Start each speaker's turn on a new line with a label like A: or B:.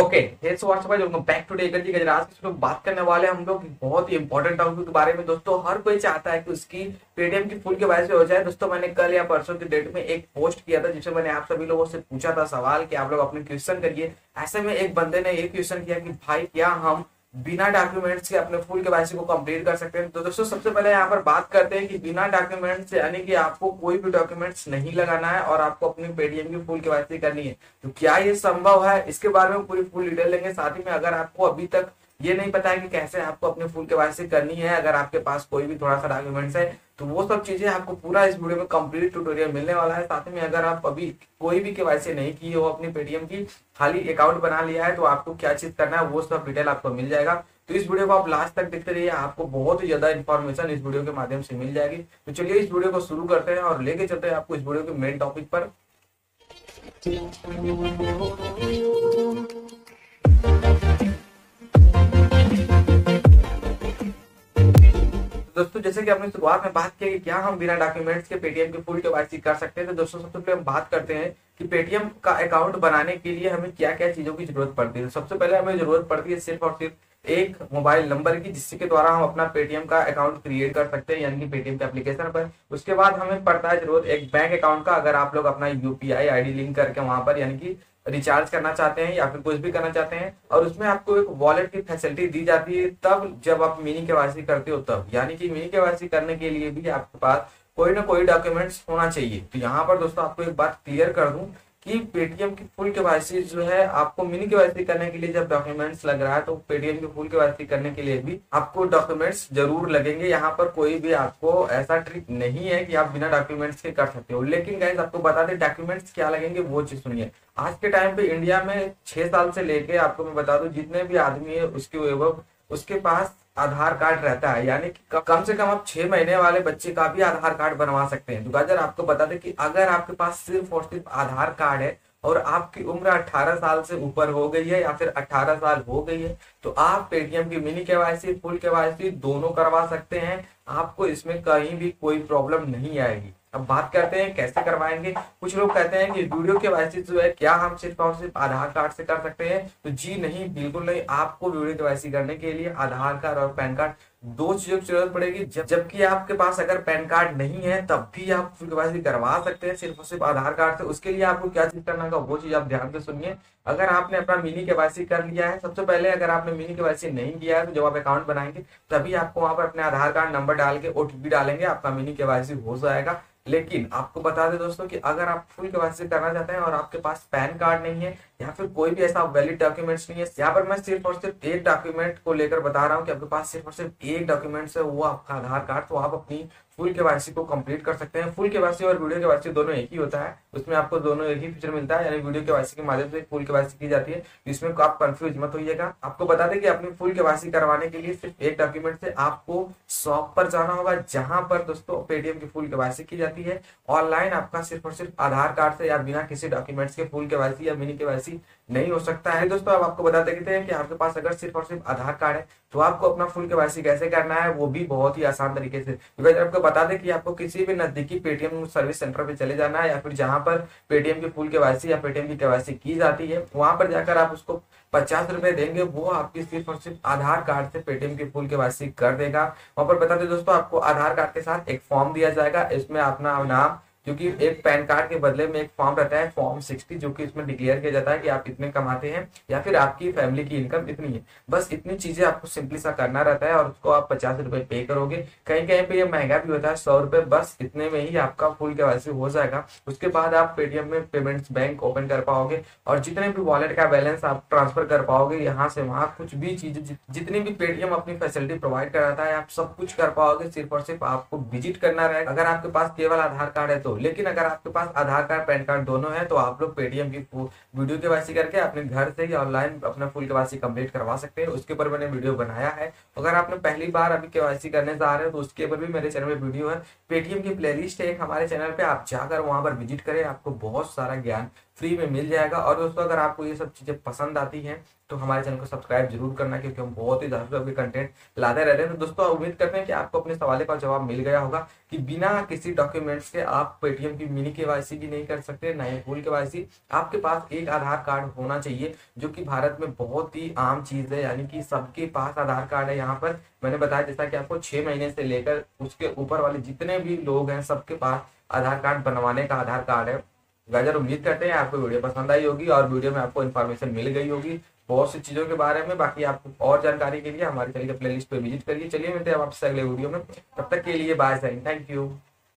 A: Okay back to day आज की लोग बात करने वाले हम लोग बहुत ही इंपॉर्टेंट टॉपिक के बारे में। दोस्तों, हर कोई चाहता है कि उसकी पेटीएम की फुल के से हो जाए। दोस्तों, मैंने कल या परसों की डेट में एक पोस्ट किया था, जिसमें मैंने आप सभी लोगों से पूछा था सवाल कि आप लोग अपने क्वेश्चन करिए। ऐसे में एक बंदे ने ये क्वेश्चन किया कि, भाई, क्या हम बिना डॉक्यूमेंट्स के अपने फुल के को कंप्लीट कर सकते हैं। तो दोस्तों, सबसे पहले यहाँ पर बात करते हैं कि बिना डॉक्यूमेंट्स यानी कि आपको कोई भी डॉक्यूमेंट्स नहीं लगाना है और आपको अपनी पेटीएम की फुल के करनी है। तो क्या ये संभव है? इसके बारे में पूरी फुल डिटेल लेंगे। साथ ही में अगर आपको अभी तक ये नहीं पता है कि कैसे आपको अपने फुल के करनी है, अगर आपके पास कोई भी थोड़ा सा डॉक्यूमेंट्स है तो वो सब चीज़ें आपको पूरा इस वीडियो में कंप्लीट ट्यूटोरियल मिलने वाला है। साथ में अगर आप अभी कोई भी केवाईसी नहीं की हो अपनी पेटीएम की, खाली अकाउंट बना लिया है तो आपको क्या चीज़ करना है, वो सब डिटेल आपको मिल जाएगा। तो इस वीडियो को आप लास्ट तक देखते रहिए, आपको बहुत ही ज़्यादा इन्फॉर्मेशन इस वीडियो के माध्यम से मिल जाएगी। तो चलिए इस वीडियो को शुरू करते हैं और लेके चलते हैं आपको इस वीडियो के मेन टॉपिक पर। दोस्तों जैसे कि हमने शुरुआत में बात किया कि क्या हम बिना डॉक्यूमेंट्स के पेटीएम के फुल के कर सकते हैं तो दोस्तों सबसे पहले हम बात करते हैं कि पेटीएम का अकाउंट बनाने के लिए हमें क्या क्या चीज़ों की ज़रूरत पड़ती है। सबसे पहले हमें ज़रूरत पड़ती है सिर्फ़ और सिर्फ़ एक मोबाइल नंबर की, जिसके द्वारा हम अपना पेटीएम का अकाउंट क्रिएट कर सकते हैं, यानी कि पेटीएम के एप्लीकेशन पर। उसके बाद हमें पड़ता है ज़रूरत एक बैंक अकाउंट का, अगर आप लोग अपना यूपीआई आईडी लिंक करके वहाँ पर, यानी कि रिचार्ज करना चाहते हैं या फिर कुछ भी करना चाहते हैं, और उसमें आपको एक वॉलेट की फैसिलिटी दी जाती है, तब जब आप मिनी के करते हो, तब। यानी कि मिनी के करने के लिए भी आपके पास कोई ना कोई डॉक्यूमेंट्स होना चाहिए। तो यहाँ पर दोस्तों आपको एक बात क्लियर कर दूँ कि पेटीएम की फुल के जो है, आपको मिनी के करने के लिए जब डॉक्यूमेंट्स लग रहा है तो पेटीएम की फुल के करने के लिए भी आपको डॉक्यूमेंट्स ज़रूर लगेंगे। यहाँ पर कोई भी आपको ऐसा ट्रिक नहीं है कि आप बिना डॉक्यूमेंट्स के कर सकते हो। लेकिन गाइज़ आपको बता दें डॉक्यूमेंट्स क्या लगेंगे, वो चीज़ सुनिए। आज के टाइम पे इंडिया में छह साल से लेके, आपको मैं बता दू, जितने भी आदमी है, उसके उसके पास आधार कार्ड रहता है, यानी कि कम से कम आप छह महीने वाले बच्चे का भी आधार कार्ड बनवा सकते हैं। दुकानदार आपको बता दें कि अगर आपके पास सिर्फ़ और सिर्फ़ आधार कार्ड है और आपकी उम्र 18 साल से ऊपर हो गई है या फिर 18 साल हो गई है तो आप पेटीएम की मिनी केवाईसी फुल केवाईसी दोनों करवा सकते हैं। आपको इसमें कहीं भी कोई प्रॉब्लम नहीं आएगी। अब बात करते हैं कैसे करवाएँगे। कुछ लोग कहते हैं कि वीडियो के वाइसी जो है, क्या हम सिर्फ़ और सिर्फ़ आधार कार्ड से कर सकते हैं? तो जी नहीं, बिल्कुल नहीं। आपको वीडियो के वाइसी करने के लिए आधार कार्ड और पैन कार्ड दो चीज़ों की ज़रूरत पड़ेगी। जब, जबकि आपके पास अगर पैन कार्ड नहीं है, तब भी आप केवाईसी करवा सकते हैं, सिर्फ़ और सिर्फ़ आधार कार्ड से। उसके लिए आपको क्या चीज़ करना होगा, वो चीज़ आप ध्यान से सुनिए। अगर आपने अपना मिनी केवाईसी कर लिया है, सबसे पहले अगर आपने मिनी केवाईसी नहीं किया है तो जब आप अकाउंट बनाएँगे, तभी आपको वहाँ पर अपने आधार कार्ड नंबर डाल के ओटीपी डालेंगे, आपका मिनी केवाईसी हो जाएगा। लेकिन आपको बता दें दोस्तों कि अगर आप फुल के करना चाहते हैं और आपके पास पैन कार्ड नहीं है, या फिर कोई भी ऐसा वैलिड डॉक्यूमेंट्स नहीं है, यहाँ पर मैं सिर्फ़ और सिर्फ़ एक डॉक्यूमेंट को लेकर बता रहा हूँ कि आपके पास सिर्फ़ और सिर्फ़ एक डॉक्यूमेंट से वो आपका आधार कार्ड तो आप अपनी फुल के वासी को कंप्लीट कर सकते हैं फुल के वासी और वीडियो के दोनों एक ही होता है उसमें आपको दोनों एक ही फीचर मिलता है यानी वीडियो के के माध्यम से फुल के की जाती है इसमें आप कंफ्यूज मत होइएगा आपको बता दें कि अपनी फुल के करवाने के लिए सिर्फ़ एक डॉक्यूमेंट से आपको शॉप पर जाना होगा जहाँ पर दोस्तों पेटीएम की फुल के की जाती है ऑनलाइन आपका सिर्फ़ और सिर्फ़ आधार कार्ड से या बिना किसी डॉक्यूमेंट्स के फुल के या मिनी के नहीं हो सकता है दोस्तों अब आपको बता देते हैं कि आपके पास अगर सिर्फ़ और सिर्फ़ आधार कार्ड है तो आपको अपना फुल के कैसे करना है वो भी बहुत ही आसान तरीके से क्योंकि आपको बता दें कि आपको किसी भी नजदीकी पेटीएम सर्विस सेंटर पे चले जाना है या फिर जहाँ पर पेटीएम की फुल के या पेटीएम की केवासी की जाती है, वहाँ पर जाकर आप उसको पचास रुपए देंगे, वो आपकी सिर्फ़ और सिर्फ़ आधार कार्ड से पेटीएम की फुल के कर देगा। वहाँ पर बता दें दोस्तों, आपको आधार कार्ड के साथ एक फॉर्म दिया जाएगा, इसमें अपना नाम क्योंकि एक पैन कार्ड के बदले में एक फॉर्म रहता है, फॉर्म सिक्सटी, जो कि इसमें डिक्लेयर किया जाता है कि आप इतने कमाते हैं या फिर आपकी फैमिली की इनकम इतनी है। बस इतनी चीज़ें आपको सिंपली सा करना रहता है और उसको आप पचास रुपए पे करोगे। कहीं कहीं पे ये महँगा भी होता है, सौ रुपए बस इतने में ही आपका फुल के हो जाएगा। उसके बाद आप पेटीएम में पेमेंट्स बैंक ओपन कर पाओगे और जितने भी वॉलेट का बैलेंस आप ट्रांसफ़र कर पाओगे, यहाँ से वहाँ कुछ भी चीज़ जितनी भी पेटीएम अपनी फैसिलिटी प्रोवाइड कराता है, आप सब कुछ कर पाओगे। सिर्फ़ और सिर्फ़ आपको विज़िट करना रहेगा अगर आपके पास केवल आधार कार्ड है तो लेकिन अगर आपके पास आधार कार्ड, पैन कार्ड दोनों है तो आप लोग पेटीएम की वीडियो के वासी करके अपने घर से ही ऑनलाइन अपना फुल के वासी कंप्लीट करवा सकते हैं। उसके ऊपर मैंने वीडियो बनाया है। अगर आपने पहली बार अभी के करने जा रहे हैं तो उसके ऊपर भी मेरे चैनल में वीडियो है। पेटीएम की प्लेलिस्ट है एक हमारे चैनल पर आप जाकर वहाँ पर विज़िट करें। आपको बहुत सारा ज्ञान फ्री में मिल जाएगा। और दोस्तों, अगर आपको ये सब चीज़ें पसंद आती हैं तो हमारे चैनल को सब्सक्राइब ज़रूर करना, क्योंकि हम बहुत ही ज़्यादा अभी कंटेंट लाते रहते हैं। तो दोस्तों, उम्मीद करते हैं कि आपको अपने सवाल का जवाब मिल गया होगा कि बिना किसी डॉक्यूमेंट्स के आप पेटीएम की मिनी के भी नहीं कर सकते, ना ही फुल के आपके पास एक आधार कार्ड होना चाहिए, जो कि भारत में बहुत ही आम चीज़ है, यानी कि सबके पास आधार कार्ड है यहाँ पर। मैंने बताया जैसा कि आपको छह महीने से लेकर उसके ऊपर वाले जितने भी लोग हैं, सबके पास आधार कार्ड बनवाने का आधार कार्ड है। गाजर उम्मीद करते हैं आपको वीडियो पसंद आई होगी और वीडियो में आपको इन्फॉर्मेशन मिल गई होगी। बहुत सी चीज़ों के बारे में, बाकी आपको और जानकारी के लिए हमारे चैनल के प्लेलिस्ट पर विज़िट करिए। चलिए मिलते हैं आपसे अगले वीडियो में। तब तक के लिए बाय साइन थैंक यू